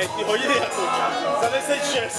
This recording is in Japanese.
Ej, ty hodiny, Jakubča, zaneseš šest.